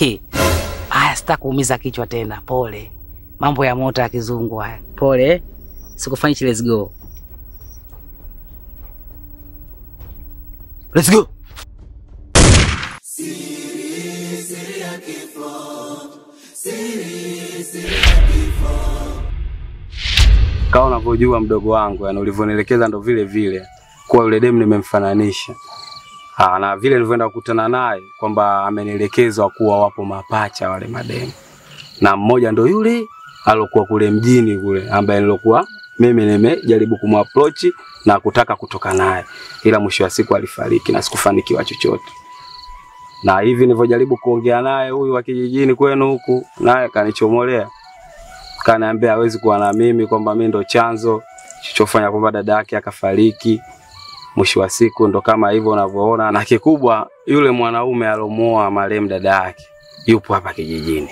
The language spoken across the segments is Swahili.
He. Aya, sitakuumiza kichwa tena, pole. Mambo ya mota ya kizungu haya, pole. Sikufanyi chi, let's go. Let's go. Kama unavyojua mdogo wangu, yani ulivyonielekeza ndo vile vile kuwa yule demu nimemfananisha. Ah, na vile nilivyoenda kukutana naye kwamba amenielekezwa kuwa wapo mapacha wale mademu, na mmoja ndo yule alokuwa kule mjini kule, ambaye nilokuwa mimi nimejaribu kumapproach na kutaka kutoka naye, ila mwisho wa siku alifariki na sikufanikiwa chochote. Na hivi nilivyojaribu kuongea naye huyu wa kijijini kwenu huku, naye kanichomolea kaniambia hawezi kuwa na mimi, kwamba mimi ndo chanzo kilichofanya kwamba dada yake akafariki. Mwisho wa siku ndo kama hivyo unavyoona, na kikubwa yule mwanaume alomuoa marehemu dada yake yupo hapa kijijini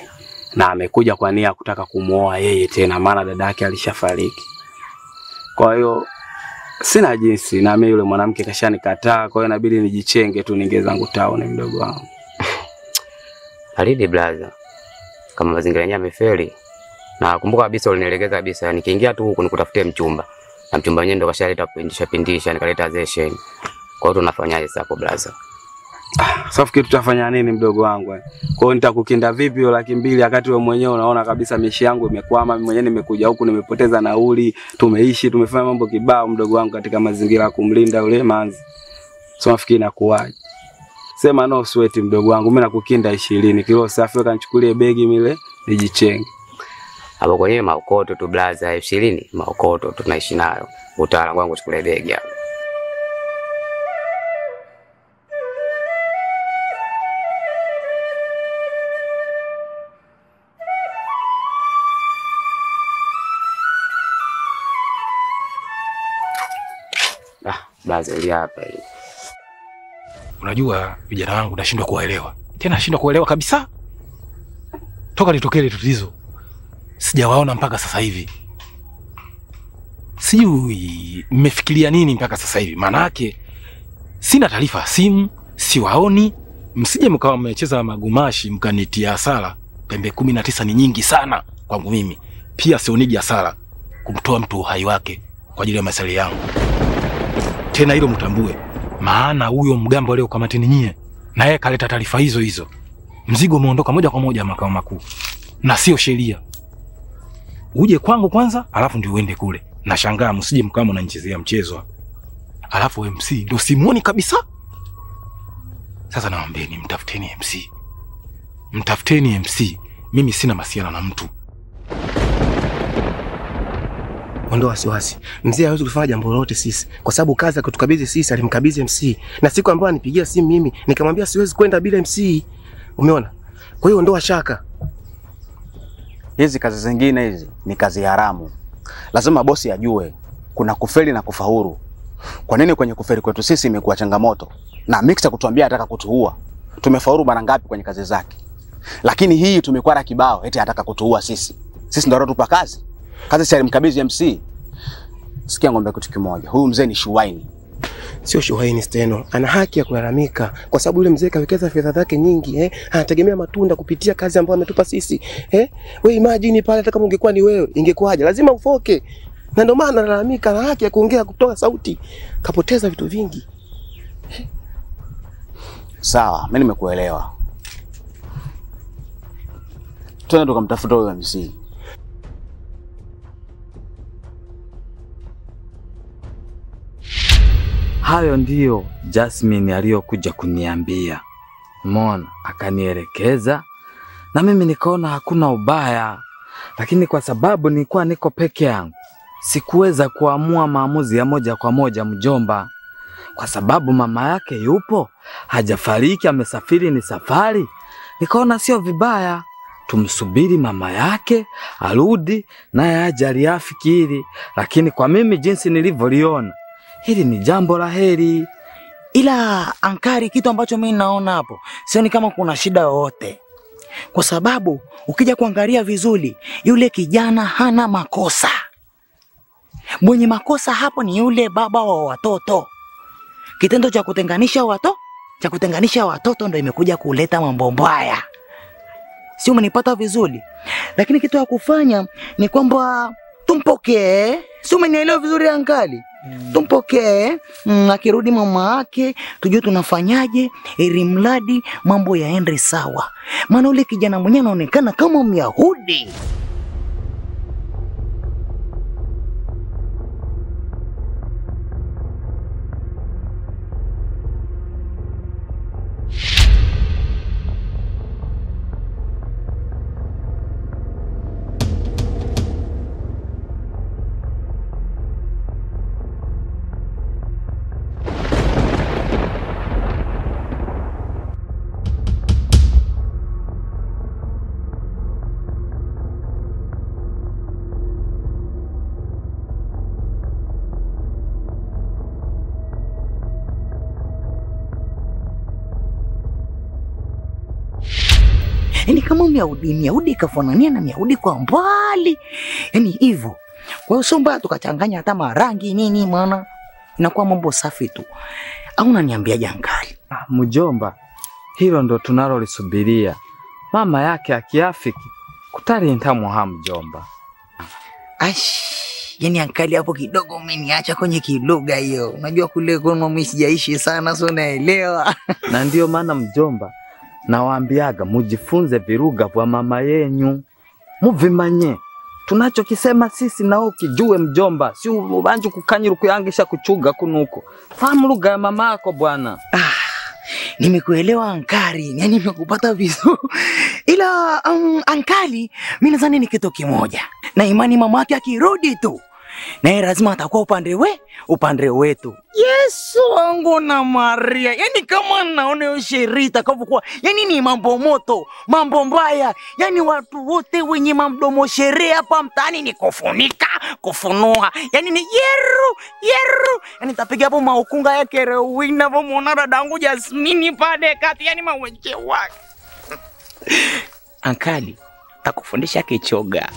na amekuja kwa nia kutaka kumuoa yeye tena, maana dada yake alishafariki. Kwa hiyo sina jinsi, na mimi yule mwanamke kashanikataa, kwa hiyo inabidi nijichenge tu, ninge zangu town, mdogo wangu. Alidi blaza, kama mazingira yenyewe yamefeli, na kumbuka kabisa ulinielekeza kabisa nikiingia tu huku nikutafutie mchumba, na mchumba wenyewe ndo kashaleta pindisha pindisha, nikaleta zeshen. Kwa hiyo tunafanyaje sasa hapo blaza? Sasa fikiri tutafanya nini mdogo wangu? eh? Kwa hiyo nitakukinda vipi hiyo laki mbili wakati wewe mwenyewe unaona kabisa mishi yangu imekwama, mimi mwenyewe nimekuja huku nimepoteza nauli, tumeishi, tumefanya mambo kibao mdogo wangu katika mazingira ya kumlinda yule manzi. Sasa nafikiri inakuwaje? Sema no sweat mdogo wangu, mimi nakukinda ishirini kilo safi, kanichukulie begi mile nijichenge. Hapo kwenyewe maokoto tu blaza, elfu ishirini maokoto tu tunaishi nayo. Utawala wangu chukule begi hapo. Ah, hapa. Unajua vijana wangu nashindwa kuwaelewa, tena nashindwa kuwaelewa kabisa. Toka litokee tatizo sijawaona mpaka sasa hivi, sijui mmefikiria nini mpaka sasa hivi. Maana yake sina taarifa ya simu, siwaoni. Msije mkawa mmecheza magumashi mkanitia hasara. Pembe kumi na tisa ni nyingi sana kwangu mimi, pia sioniji hasara kumtoa mtu uhai wake kwa ajili ya maslahi yangu. Tena hilo mtambue, maana huyo mgambo leo kamatini nyie, na yeye kaleta taarifa hizo hizo. Mzigo umeondoka moja kwa moja makao makuu, na sio sheria. Uje kwangu kwanza, alafu ndio uende kule. Nashangaa msije mkawa mnanichezea mchezo, alafu MC ndio simuoni kabisa. Sasa nawaambeni, mtafuteni MC, mtafuteni MC. Mimi sina masiana na mtu. Ondoa wasiwasi. Mzee hawezi kufanya jambo lolote sisi, kwa sababu kazi akitukabidhi sisi alimkabidhi MC, na siku ambayo anipigia simu mimi nikamwambia siwezi kwenda bila MC. Umeona? Kwa hiyo ondoa shaka. Hizi kazi zingine hizi ni kazi haramu. Lazima bosi ajue kuna kufeli na kufaulu. Kwa nini kwenye kufeli kwetu sisi imekuwa changamoto? Na Mixer kutuambia anataka kutuua. Tumefaulu mara ngapi kwenye kazi zake? Lakini hii tumekwara kibao eti anataka kutuua sisi. Sisi ndio tupa kazi. Kazi si alimkabidhi MC. Sikia ngombe kitu kimoja. Huyu mzee ni shuwaini. Sio shuhaini Steno, ana haki ya kulalamika kwa sababu yule mzee kawekeza fedha zake nyingi eh, anategemea matunda kupitia kazi ambayo ametupa sisi eh. We imagine pale, hata kama ungekuwa ni wewe ingekuwaje? Lazima ufoke, na ndio maana analalamika, ana haki ya kuongea, kutoa sauti. Kapoteza vitu vingi. Sawa, mimi nimekuelewa. Twende tukamtafuta huyo MC. Hayo ndiyo Jasmine aliyokuja kuniambia. Umeona, akanielekeza na mimi nikaona hakuna ubaya, lakini kwa sababu nilikuwa niko peke yangu sikuweza kuamua maamuzi ya moja kwa moja mjomba, kwa sababu mama yake yupo hajafariki, amesafiri, ni safari. Nikaona sio vibaya tumsubiri mama yake arudi naye aje aliafikiri, lakini kwa mimi jinsi nilivyoliona hili ni jambo la heri. Ila Ankari, kitu ambacho mimi naona hapo sioni kama kuna shida yoyote, kwa sababu ukija kuangalia vizuri, yule kijana hana makosa. Mwenye makosa hapo ni yule baba wa watoto. Kitendo cha kutenganisha wato cha kutenganisha watoto ndo imekuja kuleta mambo mbaya. si umenipata vizuri? Lakini kitu ya kufanya ni kwamba tumpokee, si umenielewa vizuri ankali? Tumpokee mm, akirudi mama yake tujue tunafanyaje, ili mradi mambo yaende sawa, maana ule kijana mwenyewe anaonekana kama Myahudi. Yaani kama Myahudi, Myahudi kafanania na Myahudi kwa mbali, yani hivyo. Kwa hiyo sio mbaya tukachanganya hata marangi nini, maana inakuwa mambo safi tu. Au unaniambia jangali? Ah, mjomba, hilo ndo tunalolisubiria. Mama yake akiafiki kutalinta mwaha mjomba. Ash, yani ankali hapo kidogo umeniacha kwenye kilugha hiyo. Unajua kule kono mimi sijaishi sana, so naelewa. na ndio maana mjomba, nawaambiaga mujifunze viruga vya mama yenyu, muvimanye tunachokisema sisi nao ukijue mjomba, si ubanje kukanyiru kuyangisha kuchuga kunuko. Fahamu lugha ya mama yako bwana. Nimekuelewa ankari, yani nimekupata vizuri. Ila um, ankali, mimi nadhani ni kitu kimoja, na imani mama yake akirudi tu naye lazima atakuwa upande we upande wetu. Yesu wangu na Maria, yani kama naona hiyo sherehe itakavyokuwa, yani ni mambo moto, mambo mbaya, yani watu wote wenye mamdomo sherehe hapa mtaani ni kufunika kufunua, yani ni yeru yeru, yani tapiga hapo maukunga ya kerewini navyomwona dadangu Jasmini pale kati, yani mawenje wake ankali takufundisha kichoga.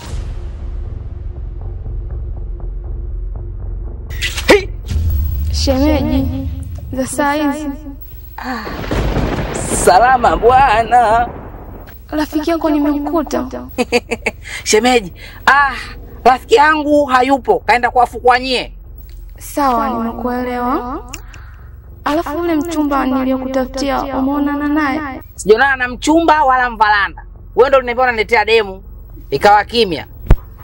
Shemeji, za saa hizi Salama bwana. rafiki yako nimemkuta. Shemeji, ah, rafiki yangu hayupo, kaenda kuwafukua nyie. Sawa, nimekuelewa. Alafu ule mchumba niliyokutafutia umeonana naye? Sijaonana na mchumba wala mvalanda. Wewe ndio uliniambia unaniletea demu, ikawa kimya.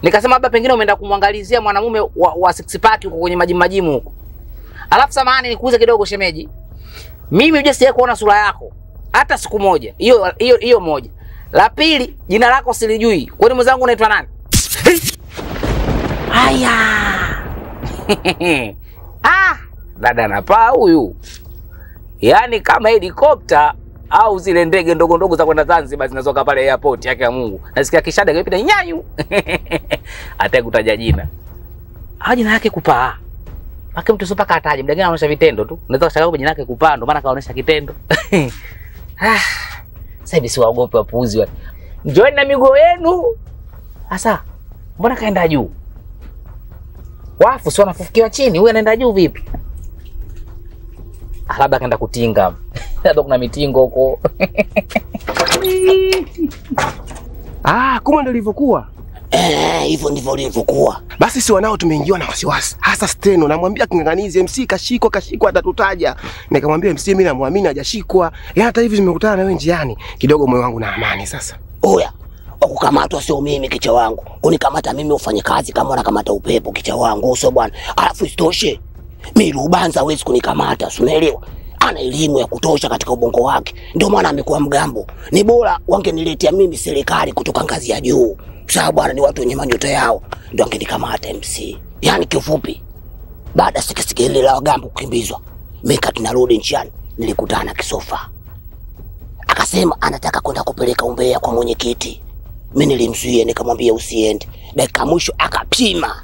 Nikasema labda pengine umeenda kumwangalizia mwanamume wa, wa six pack huko kwenye majimu majimu huko. Alafu samahani nikuuze kidogo shemeji. Mimi sijawahi kuona sura yako hata siku moja. Hiyo hiyo hiyo moja. La pili, jina lako silijui. Kwani mwenzangu unaitwa nani? Haya. ah, dada napaa huyu. Yaani kama helikopta au zile ndege ndogo ndogo za kwenda Zanzibar zinazoka pale airport yake ya Mungu. Nasikia kishada kipita nyanyu. Atakutaja jina. Ah, jina yake kupaa. Maki mtu sio paka ataje, mdanganya anaonyesha vitendo tu. Unaweza kushangaa jina lake kupaa ndo maana kaonyesha kitendo. ah, sasa hivi si waogope wapuuzi wale. Njooni na miguu yenu. Sasa mbona kaenda juu? Wafu si wanafufukiwa chini, huyu anaenda juu vipi? Ah, labda kaenda kutinga. Labda kuna mitingo huko. Ah, kumbe ndio ilivyokuwa. Eh, hivyo ndivyo ulivyokuwa. Basi si wanao tumeingiwa na wasiwasi. Hasa Steno namwambia king'ang'anizi MC kashikwa kashikwa atatutaja. Nikamwambia MC mimi namwamini hajashikwa. Ya hata hivi nimekutana na wewe njiani. Kidogo moyo wangu na amani sasa. Oya, wakukamatwa sio mimi kicha wangu. Kunikamata mimi ufanye kazi kama wanakamata upepo kicha wangu, sio bwana. Alafu isitoshe, mimi Rubanza hawezi kunikamata, unaelewa? Ana elimu ya kutosha katika ubongo wake, ndio maana amekuwa mgambo. Ni bora wangeniletea mimi serikali kutoka ngazi ya juu, sawa bwana, ni watu wenye manyota yao, ndio angenikamata MC. Yaani kifupi, baada sikisiki ile la wagambo kukimbizwa, mimi kati narudi njiani nilikutana na Kisofa akasema anataka kwenda kupeleka umbea kwa mwenyekiti. Mimi nilimzuia nikamwambia usiende. Dakika mwisho akapima,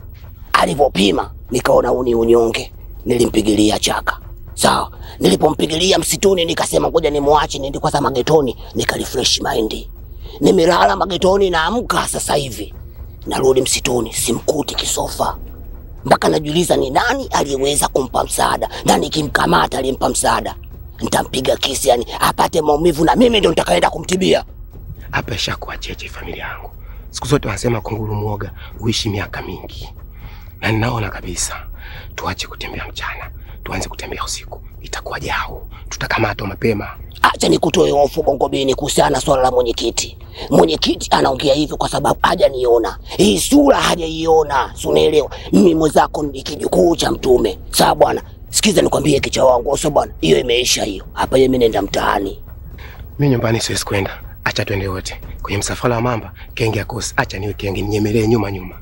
alivyopima nikaona huu ni unyonge, nilimpigilia chaka. Sawa, nilipompigilia msituni nikasema ngoja nimwache niende kwanza magetoni nikarefresh mind. Nimelala magetoni, naamka sasa hivi. Narudi msituni, simkuti Kisofa. Mpaka najiuliza ni nani aliyeweza kumpa msaada, na nikimkamata aliyempa msaada? Nitampiga kisi, yani apate maumivu, na mimi ndo nitakaenda kumtibia. hapa ishakuwa cheche familia yangu. Siku zote wanasema kunguru mwoga huishi miaka mingi, na ninaona kabisa tuache kutembea mchana, tuanze kutembea usiku, itakuwa jao, tutakamatwa mapema. Acha nikutoe hofu Bongobini kuhusiana na swala la mwenyekiti. Mwenyekiti anaongea hivyo kwa sababu hajaniona, hii sura hajaiona, sunaelewa. unaelewa? Mimi mwenzako ni kijukuu cha Mtume, sawa bwana. Sikiza nikwambie kicha wangu, oso bwana, hiyo imeisha hiyo. Hapa mimi nenda mtaani. Mimi nyumbani siwezi kwenda, acha twende wote kwenye msafara wa mamba. Kenge akosi, acha niwe kenge, ninyemelee nyuma nyuma.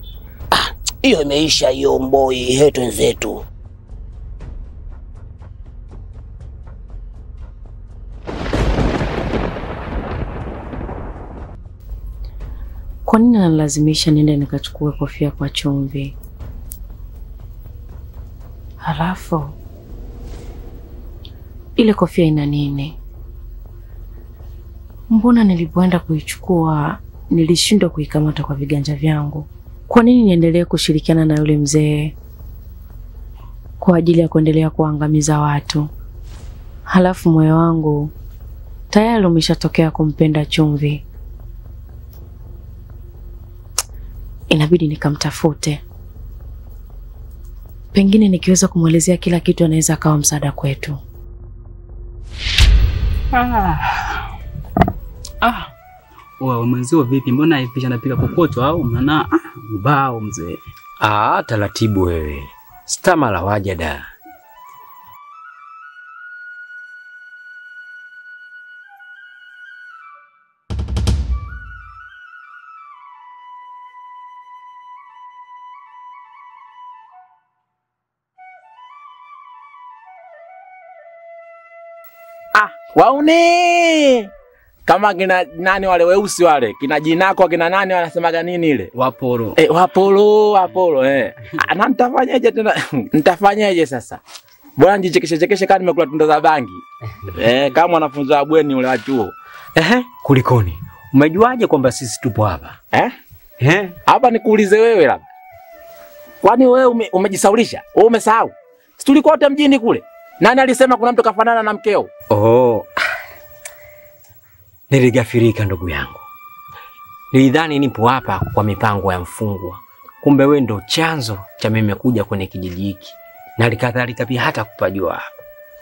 Hiyo imeisha hiyo, mboi hetu wenzetu. Kwa nini analazimisha niende nikachukue kofia kwa chumvi? Halafu ile kofia ina nini? Mbona nilipoenda kuichukua nilishindwa kuikamata kwa viganja vyangu? Kwa nini niendelee kushirikiana na yule mzee kwa ajili ya kuendelea kuangamiza watu? Halafu moyo wangu tayari umeshatokea kumpenda chumvi. Inabidi nikamtafute. Pengine nikiweza kumwelezea kila kitu, anaweza akawa msaada kwetu. Ah. Ah. Wewe mwenzio vipi? Mbona hivi anapiga kokoto au maana ah, ubao mzee. Ah, taratibu wewe. Stamala wajada. Wauni! Kama kina nani wale weusi wale? Kina jinako kina nani wanasemaga nini ile? Waporo. eh, wapolo wapolo eh. Ah, na nitafanyaje tena? Nitafanyaje sasa? Bwana njichekeshe chekeshe kama nimekula tunda za bangi. Eh, kama wanafunzi wa bweni ule wa chuo. Ehe, kulikoni? Umejuaje kwamba sisi tupo hapa? eh? Eh? hapa nikuulize wewe labda. Kwani wewe ume, umejisaulisha? Wewe umesahau? Si tulikuwa wote mjini kule nani alisema kuna mtu kafanana na mkeo Oh. Niligafirika ndugu yangu. Nilidhani nipo hapa kwa mipango ya mfungwa. Kumbe wewe ndo chanzo cha mimi kuja kwenye kijiji hiki. Na alikadhalika pia hata kupajua hapa.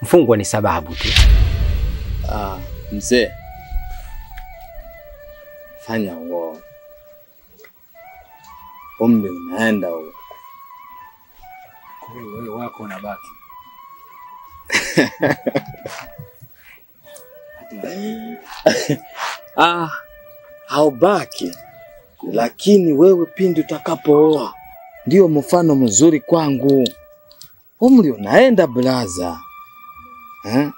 Mfungwa ni sababu tu. Ah, mzee, fanya ngo. umri unaenda huko. wewe wako unabaki Ah, haubaki, lakini wewe pindi utakapooa ndio mfano mzuri kwangu. Umri unaenda blaza eh?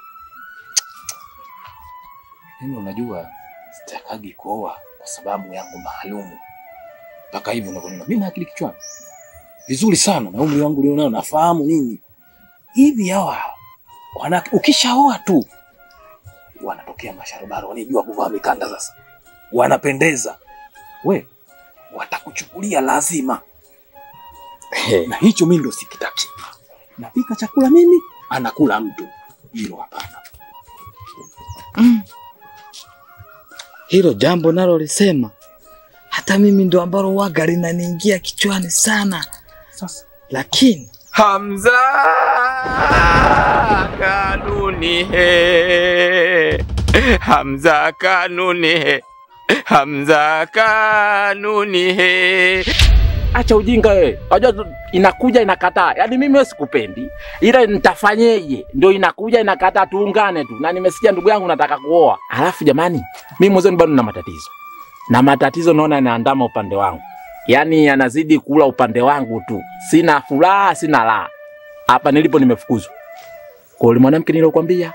Mimi unajua sitakagi kuoa kwa sababu yangu maalumu. Mpaka hivi unavyoniona mimi na akili kichwani vizuri sana, na umri wangu ulionao nafahamu nini hivi. Hawa wana ukishaoa tu wanatokea masharobaro, wanijua kuvaa mikanda, sasa. Wanapendeza, we watakuchukulia lazima, na hicho mimi ndo sikitaki. Napika chakula mimi, anakula mtu, hilo hapana. Mm. Hilo jambo nalo lisema hata mimi ndo ambalo waga linaniingia kichwani sana. Sasa. Lakini Hamza kanuni he Hamza kanuni he Hamza kanuni he acha ujinga wewe. Unajua inakuja inakataa. Yaani mimi wewe sikupendi. Ila nitafanyeje? Ndio inakuja inakataa tuungane tu. Na nimesikia ndugu yangu nataka kuoa. Alafu jamani, mimi mwenzenu bado na matatizo. Na matatizo naona yanaandama upande wangu. Yaani yanazidi kula upande wangu tu. Sina furaha, sina raha. Hapa nilipo nimefukuzwa. Kwa yule mwanamke nilokuambia.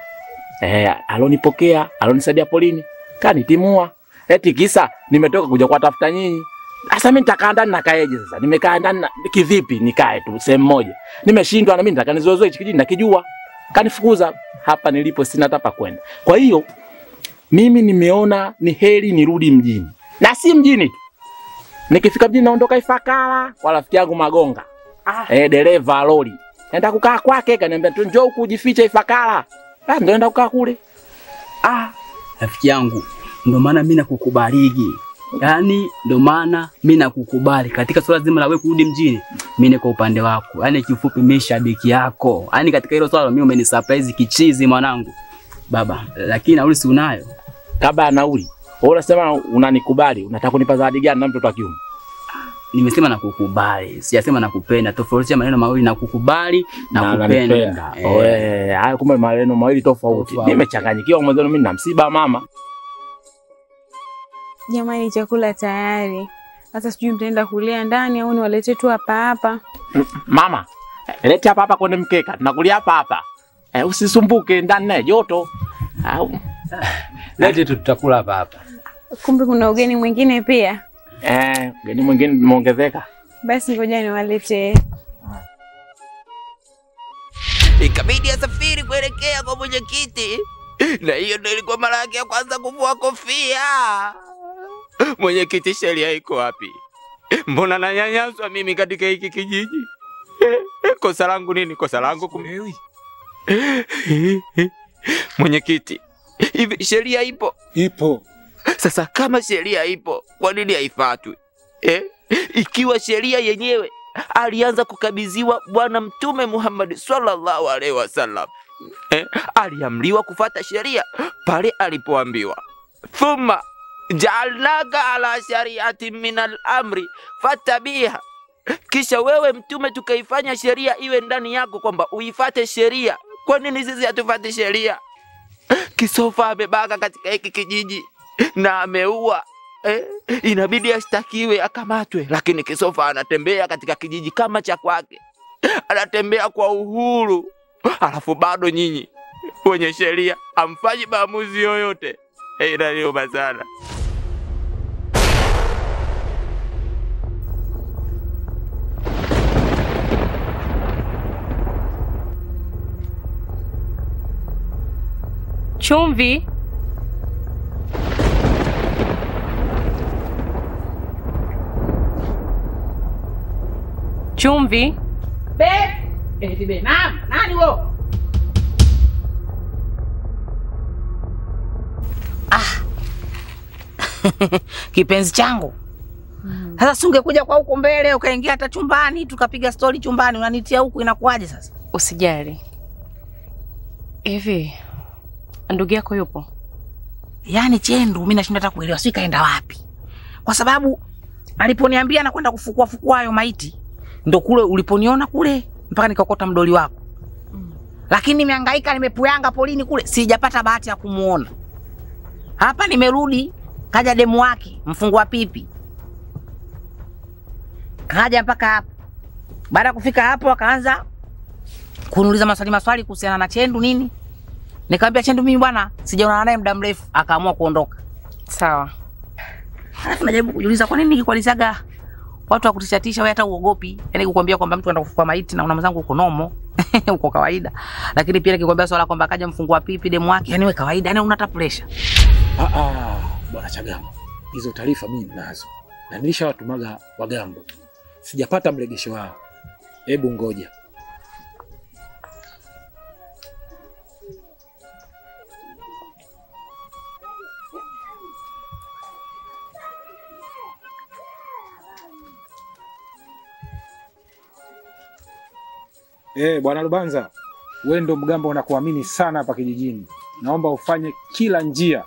Eh, alonipokea, alonisaidia polini, kanitimua. Eti kisa nimetoka kuja kuwatafuta nyinyi. Sasa mimi nitakaa ndani nakaeje sasa? Nimekaa ndani na- kivipi nikae tu sehemu moja? Nimeshindwa na mimi nataka nizoezoe hichi kijiji nakijua. Kanifukuza hapa nilipo sina hata pa kwenda. Kwa hiyo mimi nimeona ni heri nirudi mjini. Na si mjini tu. Nikifika mjini naondoka Ifakara kwa rafiki yangu Magonga. Ah. Eh, dereva lori. Naenda kukaa kwake kaniambia tu njoo huku ujifiche Ifakara. Ah, ndio naenda kukaa kule. Ah, rafiki yangu Ndio maana mimi nakukubaligi. Yaani ndio maana mimi nakukubali katika swala zima la wewe kurudi mjini. Mimi niko upande wako. Yaani kiufupi mimi shabiki yako. Yaani katika hilo swala mimi umenisurprise kichizi mwanangu. Baba, lakini nauli si unayo? Kabla ya nauli, wewe unasema unanikubali, unataka kunipa zawadi gani na mtoto wa kiume? Nimesema na nakukubali, sijasema nakupenda. Tofautisha maneno mawili, nakukubali na Na kupenda. Oe, haya kumbe maneno mawili tofauti. Nimechanganyikiwa mwenzenu, mimi na msiba mama. Jamani, chakula tayari. Sasa sijui mtaenda kulia ndani au niwalete tu hapa hapa. Mama, lete hapa hapa kwenye mkeka, tunakulia hapa hapa. Eh, usisumbuke ndani naye joto. Au lete tu tutakula hapa hapa. Kumbe kuna ugeni mwingine pia. Eh, gani mwingine umeongezeka. Basi ngoja niwalete. Ikabidi asafiri kuelekea kwa mwenyekiti, na hiyo ndio ilikuwa mara yake ya kwanza kuvua kofia. Mwenyekiti, sheria iko wapi? Mbona nanyanyaswa mimi katika hiki kijiji? Kosa langu nini? Kosa langu kum... Mwenyekiti, hivi sheria ipo? Ipo. Sasa kama sheria ipo, kwa nini haifuatwi? Eh? Ikiwa sheria yenyewe alianza kukabidhiwa Bwana Mtume Muhammad sallallahu alaihi wasallam. Eh? Aliamriwa kufata sheria pale alipoambiwa thumma jaalnaka ala shariati min al-amri fatabiha, kisha wewe mtume tukaifanya sheria iwe ndani yako kwamba uifate sheria. Kwa nini sisi hatufati sheria? Kisofa amebaka katika hiki kijiji na ameua eh, inabidi ashtakiwe akamatwe, lakini Kisofa anatembea katika kijiji kama cha kwake, anatembea kwa uhuru, alafu bado nyinyi wenye sheria amfanyi maamuzi yoyote. Eh, inaniuma sana. Chumvi. Chumvi. Be, eti be, naam, nani wo? kipenzi changu. Sasa si ungekuja kwa huko mbele ukaingia hata chumbani tukapiga stori chumbani, unanitia huku inakuwaje sasa? Usijali. Hivi ndugu yako yupo? Yaani Chendu, mimi nashinda hata kuelewa, sio kaenda wapi, kwa sababu aliponiambia anakwenda kufukua fukua hayo maiti, ndo kule uliponiona kule mpaka nikakota mdoli wako, lakini nimehangaika, nimepuyanga polini kule, sijapata bahati ya kumuona. Hapa nimerudi, kaja demu wake mfungua pipi, kaja mpaka hapa. Baada ya kufika hapo, akaanza kuniuliza maswali maswali kuhusiana na Chendu nini. Nikamwambia Chendu, mimi bwana sijaonana naye muda mrefu. Akaamua kuondoka. Sawa. Alafu najaribu kujiuliza kwa nini nikikualizaga watu wakutishatisha wewe hata uogopi? yani kukwambia kwamba mtu anakufa maiti na una mwenzangu uko nomo uko kawaida, lakini pia nikikwambia swala kwamba akaja mfungua pipi demu wake, yani wewe kawaida, yani una hata pressure. Ah ah, bwana Chagamo, Hizo taarifa mimi ninazo. Na nilishawatumaga Wagambo. Sijapata mregesho wao. Hebu ngoja. Eh, bwana Lubanza, wewe ndo mgambo unakuamini sana hapa kijijini. Naomba ufanye kila njia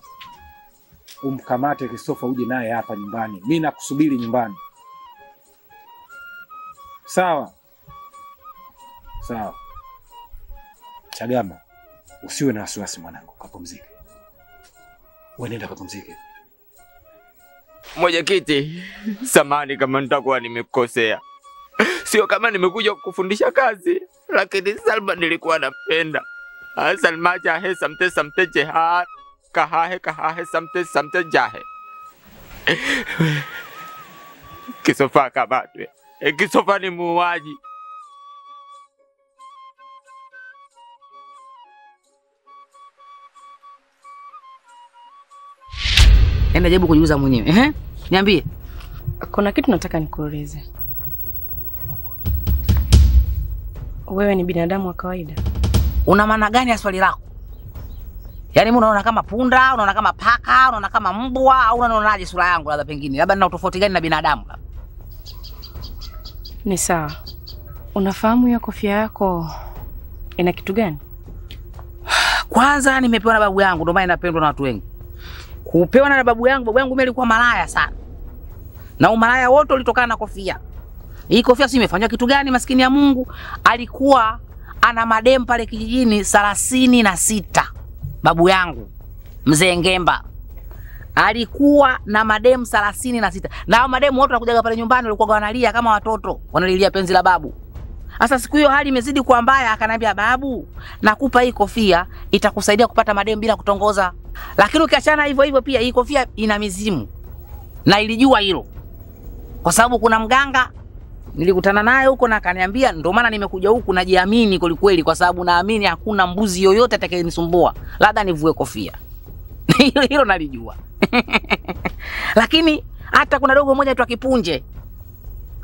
umkamate Kristofa uje naye hapa nyumbani. Mimi nakusubiri nyumbani. Sawa? Sawa. Chagama, usiwe na wasiwasi mwanangu, kapumzike. Wewe kapumzike. Mwenyekiti, samani kama nitakuwa nimekosea, sio kama nimekuja kufundisha kazi, lakini Salma nilikuwa napenda Ah, Salma jahe samte samte jeha kahahe kahahe samte samte jahe Kisofa akamatwe. Eh, Kisofa ni muuaji. Yaani jaribu kujiuza mwenyewe. Ehe, niambie. Kuna kitu nataka nikuulize. Wewe ni binadamu wa kawaida? Una maana gani ya swali lako? Yaani unaona kama punda, unaona kama paka, unaona kama mbwa au unaonaje sura yangu labda pengine? Labda nina utofauti gani na binadamu? Ni sawa. Unafahamu hiyo kofia yako ina kitu gani? Kwanza nimepewa na babu yangu, ndio maana inapendwa na watu wengi. Kupewa na babu yangu, babu yangu mimi alikuwa malaya sana. Na umalaya wote ulitokana na kofia. Hii kofia si imefanywa kitu gani maskini ya Mungu? Alikuwa ana mademu pale kijijini thelathini na sita. Babu yangu mzee Ngemba alikuwa na mademu thelathini na sita na hao mademu wote wanakujaga pale nyumbani, walikuwa wanalia kama watoto wanalilia penzi la babu. Sasa siku hiyo hali imezidi kuwa mbaya, akaniambia babu, nakupa hii kofia itakusaidia kupata mademu bila kutongoza. Lakini ukiachana hivyo hivyo, pia hii kofia ina mizimu, na ilijua hilo kwa sababu kuna mganga nilikutana naye huko na akaniambia, ndio maana nimekuja huku najiamini kwelikweli, kwa sababu naamini hakuna mbuzi yoyote atakayenisumbua, labda nivue kofia hilo hilo nalijua. Lakini hata kuna dogo moja tu Kipunje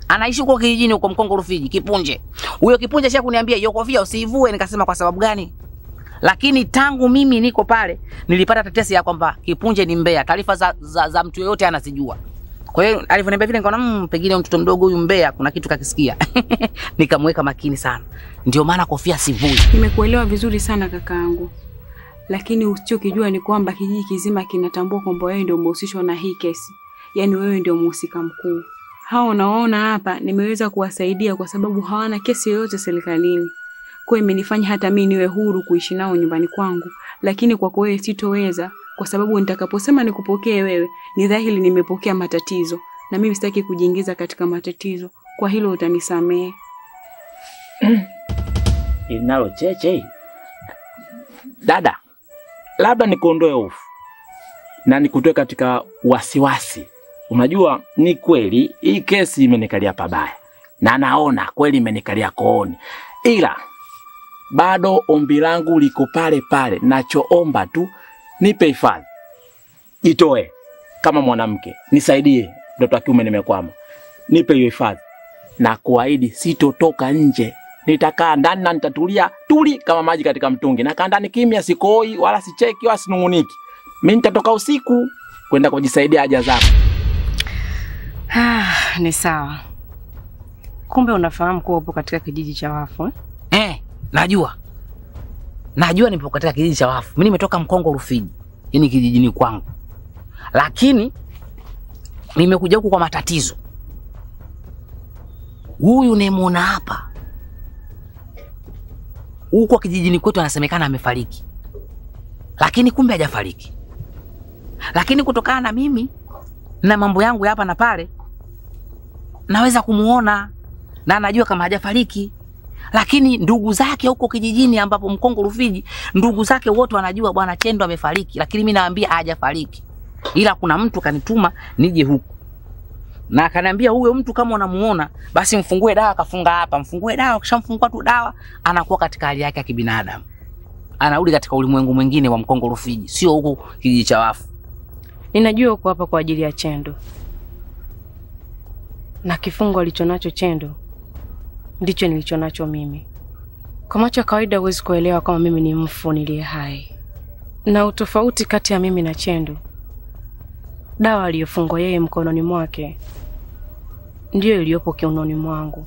anaishi huko kijijini huko Mkongo Rufiji, Kipunje. Huyo Kipunje sha kuniambia hiyo kofia usiivue, nikasema kwa sababu gani? Lakini tangu mimi niko pale nilipata tetesi ya kwamba Kipunje ni mbea, taarifa za, za, za mtu yoyote anazijua. Kwa hiyo alivyoniambia vile nikaona mmm, pengine mtoto mdogo huyu mbea kuna kitu kakisikia. Nikamweka makini sana. Ndio maana kofia sivui. Nimekuelewa vizuri sana kakaangu, lakini usichokijua ni kwamba kijiji kizima kinatambua kwamba wewe ndio umehusishwa na hii kesi, yaani wewe ndio mhusika mkuu. Hao unaona hapa nimeweza kuwasaidia kwa sababu hawana kesi yoyote serikalini, kwa hiyo imenifanya hata mimi niwe huru kuishi nao nyumbani kwangu, lakini kwako wewe sitoweza, kwa sababu nitakaposema nikupokee wewe, ni dhahiri nimepokea matatizo, na mimi sitaki kujiingiza katika matatizo. Kwa hilo utanisamehe. Inalo cheche. Dada, labda nikuondoe hofu na nikutoe katika wasiwasi. Unajua, ni kweli hii kesi imenikalia pabaya na naona kweli imenikalia kooni, ila bado ombi langu liko pale pale. Nachoomba tu nipe hifadhi, jitoe kama mwanamke, nisaidie. Mtoto wa kiume nimekwama, nipe hiyo hifadhi na kuahidi sitotoka nje, nitakaa ndani na nitatulia tuli kama maji katika mtungi. Nakaa ndani kimya, sikoi wala sicheki wala sinung'uniki. Mimi nitatoka usiku kwenda kujisaidia haja zangu. Ah, ni sawa. Kumbe unafahamu kuwa upo katika kijiji cha wafu eh? Eh, najua. Najua nipo katika kijiji cha wafu. Mimi nimetoka Mkongo Rufiji. Yaani kijijini kwangu. Lakini nimekuja huku kwa matatizo. Huyu unayemuona hapa huko kijijini kwetu anasemekana amefariki, lakini kumbe hajafariki. Lakini kutokana na mimi na mambo yangu ya hapa na pale, naweza kumuona na najua kama hajafariki. Lakini ndugu zake huko kijijini ambapo Mkongo Rufiji, ndugu zake wote wanajua bwana Chendo amefariki, lakini mimi naambia hajafariki, ila kuna mtu kanituma nije huku na akaniambia huyo mtu kama unamuona basi mfungue dawa, kafunga hapa, mfungue dawa. Ukishamfungua tu dawa, anakuwa katika hali yake ya kibinadamu, anarudi katika ulimwengu mwingine wa Mkongo Rufiji, sio huko kijiji cha wafu. Ninajua uko hapa kwa ajili ya Chendo, na kifungo alichonacho Chendo ndicho nilicho nacho mimi. Kwa macho ya kawaida huwezi kuelewa kama mimi ni mfu niliye hai, na utofauti kati ya mimi na Chendu, dawa aliyofungwa yeye mkononi mwake ndiyo iliyopo kiunoni mwangu.